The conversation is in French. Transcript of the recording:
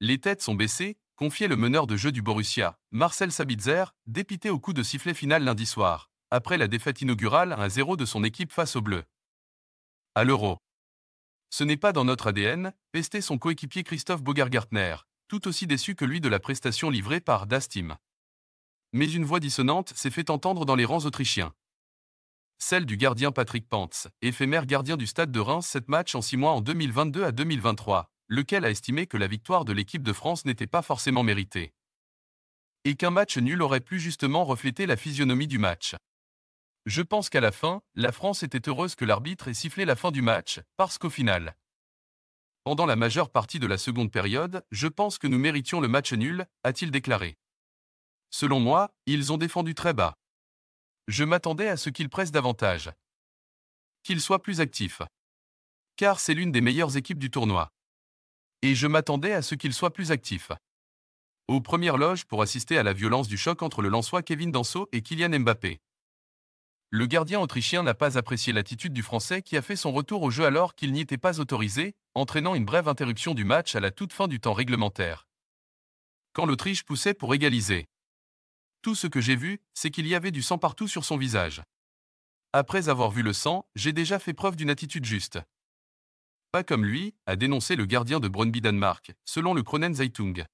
Les têtes sont baissées, confiait le meneur de jeu du Borussia, Marcel Sabitzer, dépité au coup de sifflet final lundi soir, après la défaite inaugurale 1-0 de son équipe face aux Bleus. À l'Euro. Ce n'est pas dans notre ADN, pestait son coéquipier Christophe Bogargartner, tout aussi déçu que lui de la prestation livrée par Dastim. Mais une voix dissonante s'est fait entendre dans les rangs autrichiens. Celle du gardien Patrick Pantz, éphémère gardien du stade de Reims 7 matchs en 6 mois en 2022 à 2023, lequel a estimé que la victoire de l'équipe de France n'était pas forcément méritée. Et qu'un match nul aurait plus justement reflété la physionomie du match. Je pense qu'à la fin, la France était heureuse que l'arbitre ait sifflé la fin du match, parce qu'au final, pendant la majeure partie de la seconde période, je pense que nous méritions le match nul, a-t-il déclaré. Selon moi, ils ont défendu très bas. Je m'attendais à ce qu'ils pressent davantage. Qu'ils soient plus actifs. Car c'est l'une des meilleures équipes du tournoi. Et je m'attendais à ce qu'ils soient plus actifs. Aux premières loges pour assister à la violence du choc entre le Lensois Kevin Danso et Kylian Mbappé. Le gardien autrichien n'a pas apprécié l'attitude du Français qui a fait son retour au jeu alors qu'il n'y était pas autorisé, entraînant une brève interruption du match à la toute fin du temps réglementaire. Quand l'Autriche poussait pour égaliser. Tout ce que j'ai vu, c'est qu'il y avait du sang partout sur son visage. Après avoir vu le sang, j'ai déjà fait preuve d'une attitude juste. Comme lui, a dénoncé le gardien de Brøndby Danemark, selon le Kronen Zeitung.